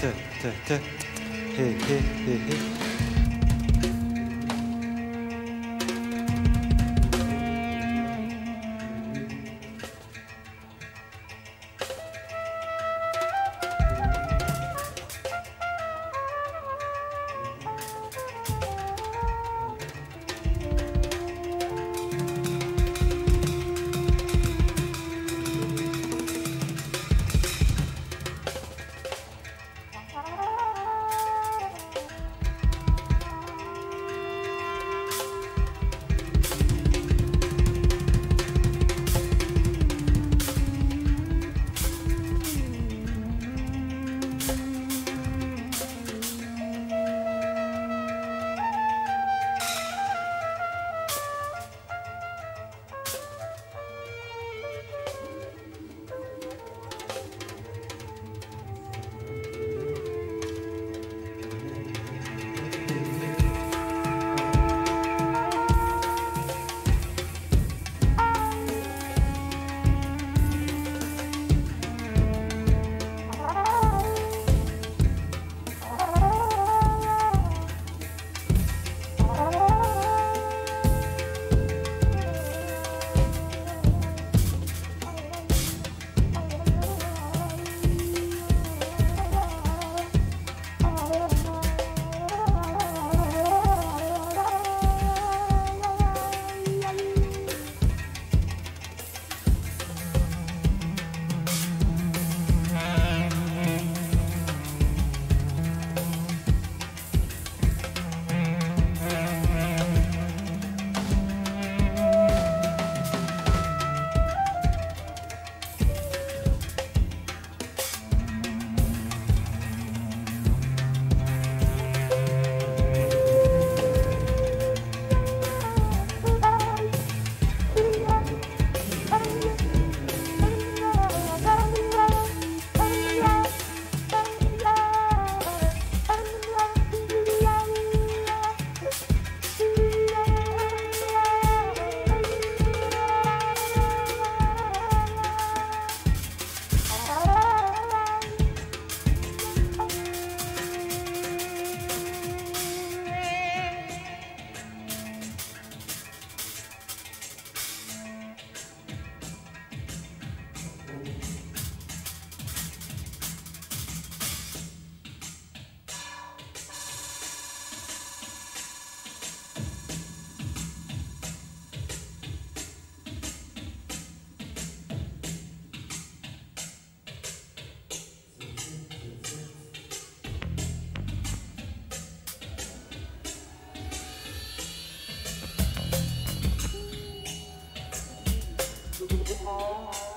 对对对。嘿嘿嘿嘿。fall.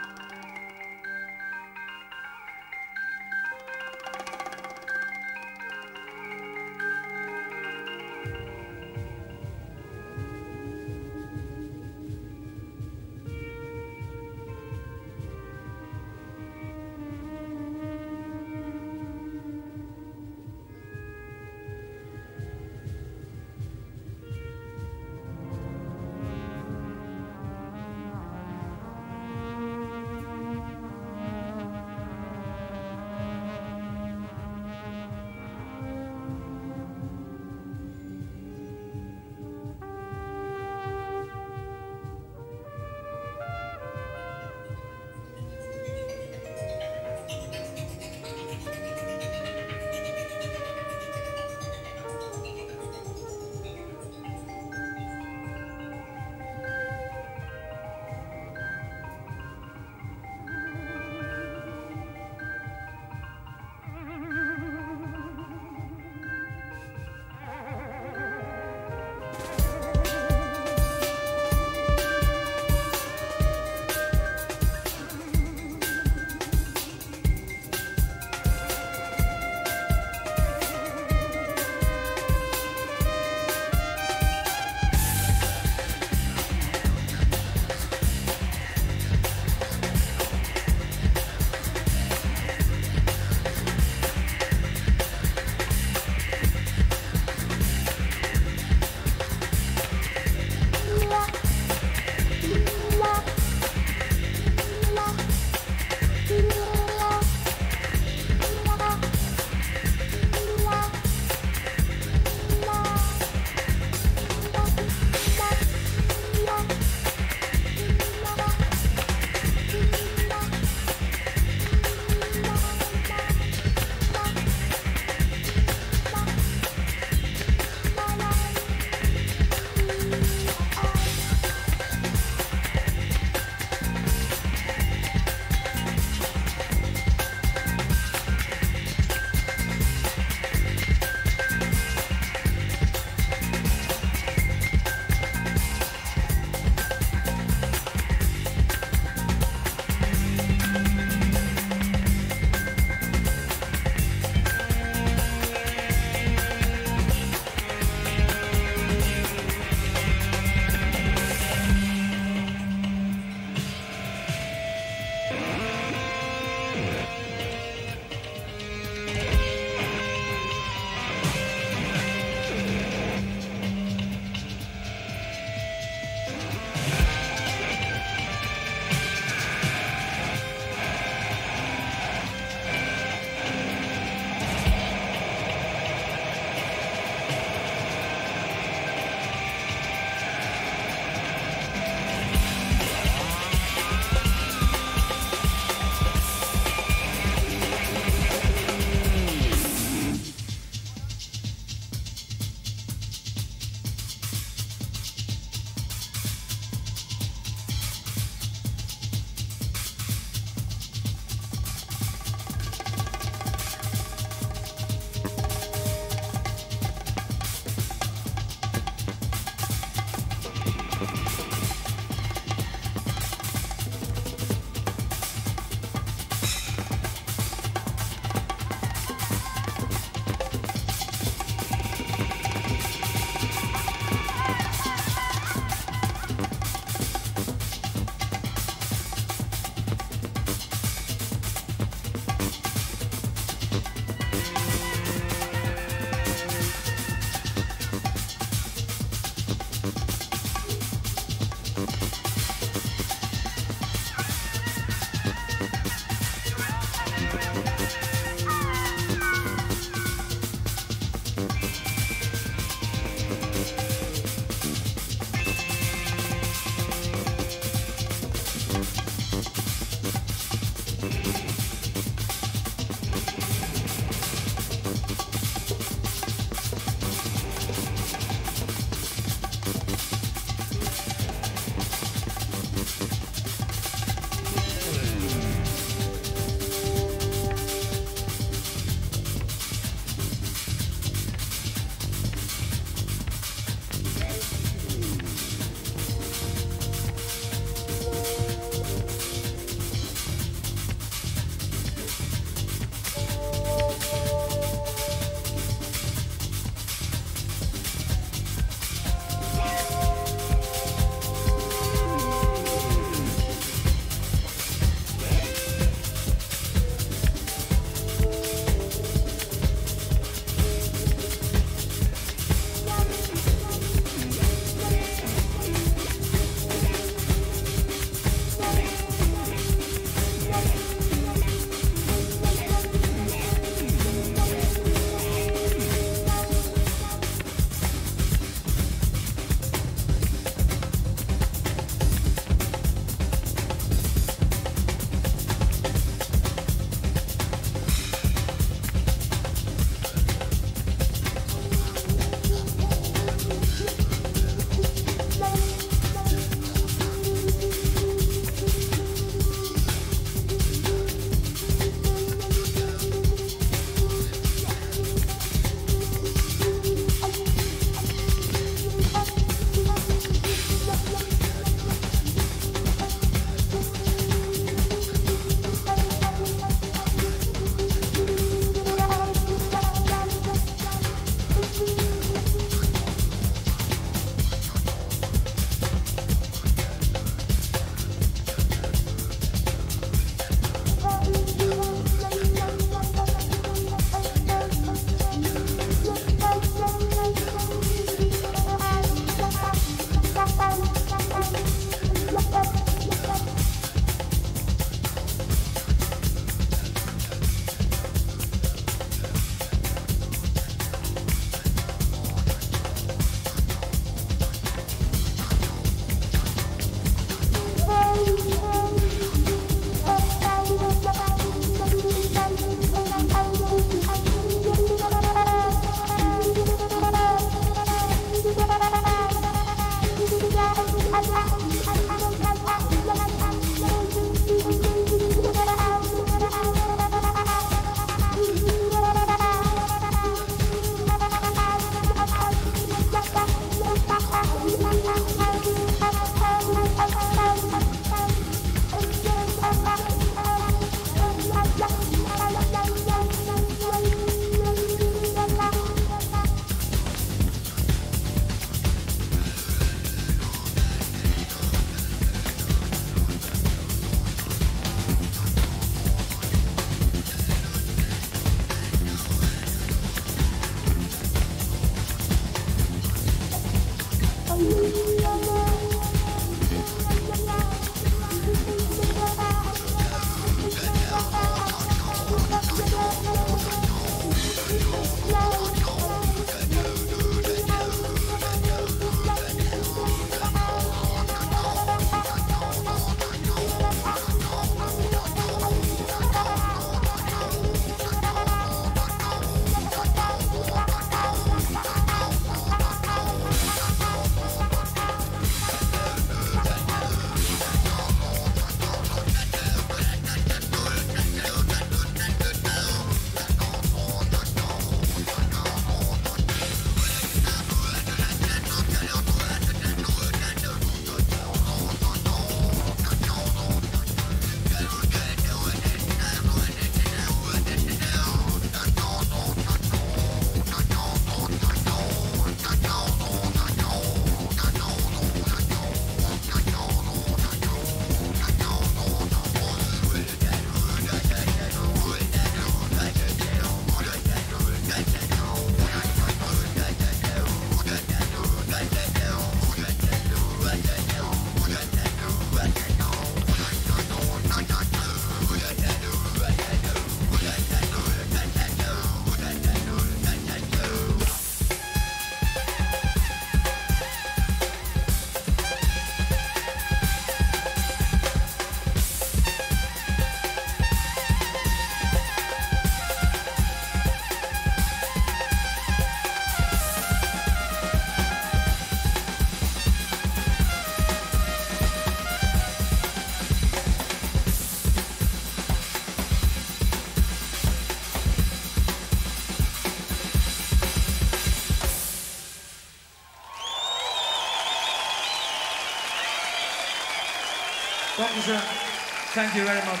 Thank you very much.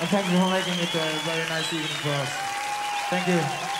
And thank you for making it a very nice evening for us. Thank you.